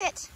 it.